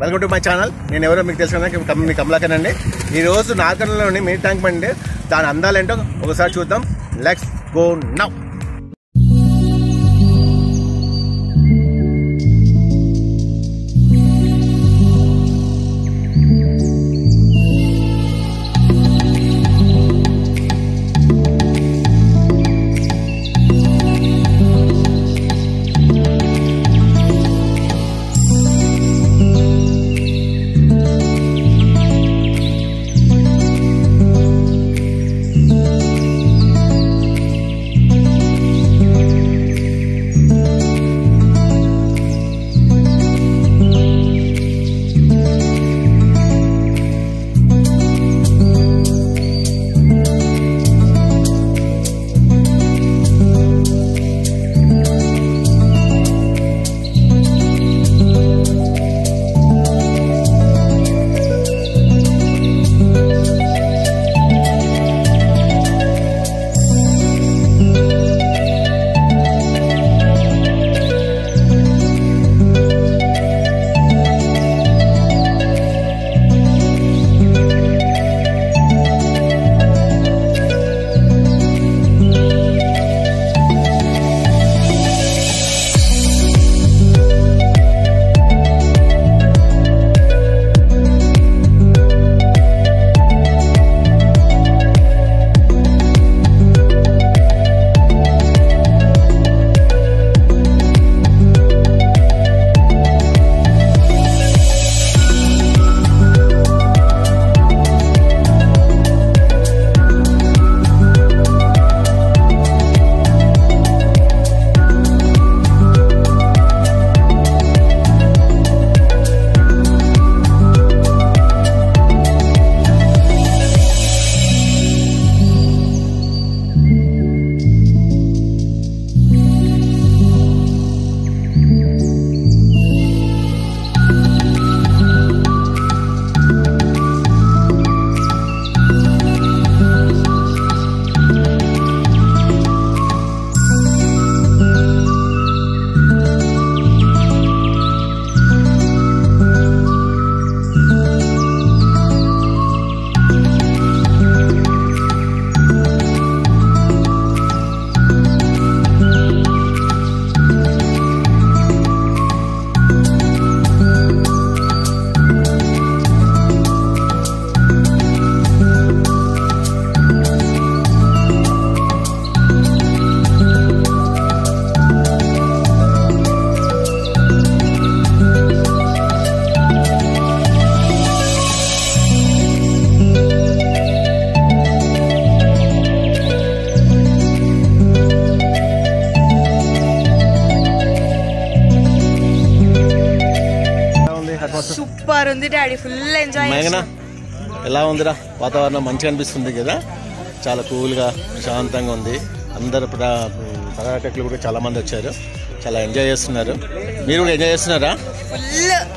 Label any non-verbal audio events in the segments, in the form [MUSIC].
Welcome to my channel నేను ఎవరో మీకు తెలుసుకున్నా మీ కమలాకర్ అండి ఈ రోజు నాగర్లోని మినీ ట్యాంక్ బండి దాని అందాలేంటో ఒకసారి చూద్దాం. లెట్స్ గో నౌ సూపర్ ఉంది డాడీ. ఫుల్ ఎంజాయ్ మేఘనా ఎలా ఉందిరా? వాతావరణం మంచిగా అనిపిస్తుంది కదా? చాలా కూల్గా ప్రశాంతంగా ఉంది. అందరు ప్ర- పర్యాటకులు కూడా చాలా మంది వచ్చారు. చాలా ఎంజాయ్ చేస్తున్నారు. మీరు కూడా ఎంజాయ్ చేస్తున్నారా? ఫుల్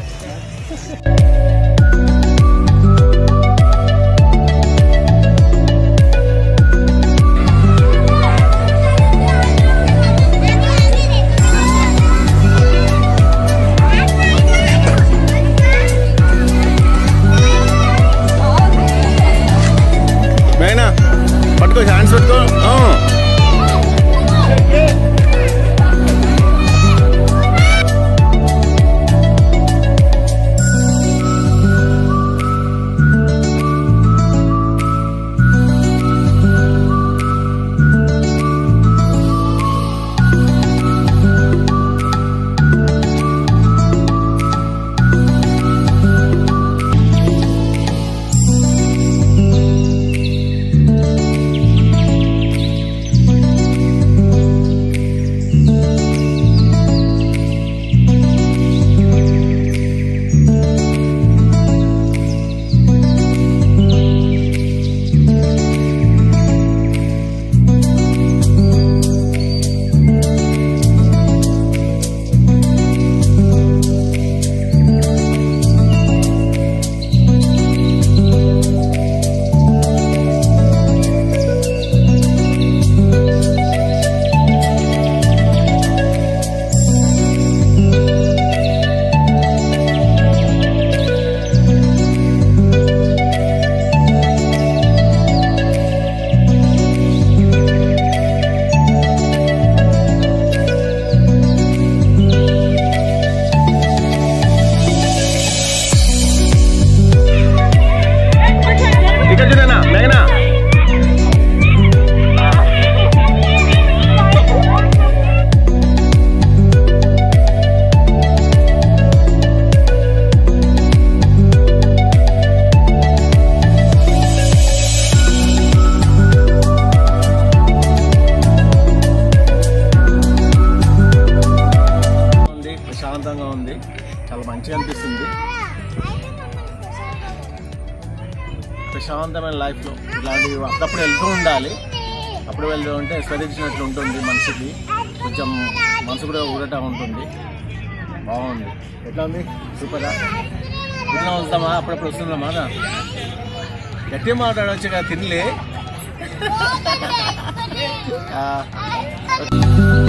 ప్రశాంతమైన లైఫ్లో ఇలాంటి అప్పుడప్పుడు వెళ్తూ ఉండాలి. అప్పుడు వెళ్తూ ఉంటే స్వరించినట్లు ఉంటుంది మనిషికి కొంచెం మనసు కూడా ఊరట ఉంటుంది. బాగుంది. ఎట్లా ఉంది? సూపరా ఇంట్లో వస్తామా అప్పుడప్పుడు వస్తున్నామా రా? గట్టిగా మాట్లాడవచ్చు కదా తినలే. [LAUGHS]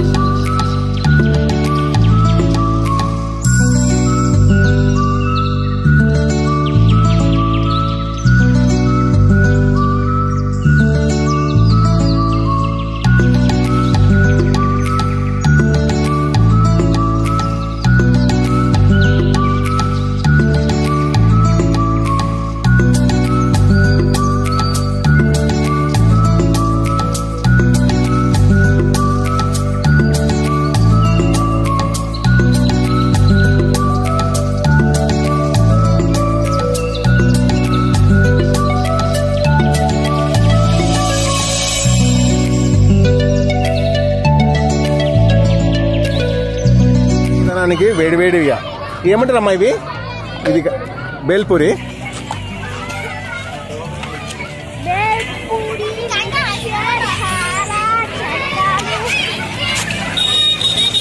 తినడానికి వేడి వేడిగా ఏమంటారమ్మా ఇవి? ఇది బేల్పూరి.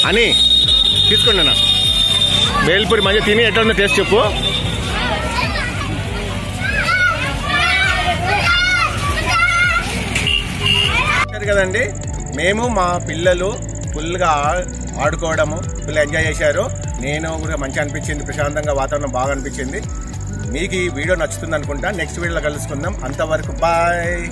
అని తీసుకోండి అన్న. బేల్పూరి మంచిగా తిని ఎట్లా ఉందో టేస్ట్ చెప్పు. కదండి మేము మా పిల్లలు ఫుల్గా ఆడుకోవడము ఫుల్ ఎంజాయ్ చేశారు. నేను కూడా మంచిగా అనిపించింది ప్రశాంతంగా వాతావరణం బాగా అనిపించింది. మీకు ఈ వీడియో నచ్చుతుంది అనుకుంటా నెక్స్ట్ వీడియోలో కలుసుకుందాం. అంతవరకు బాయ్.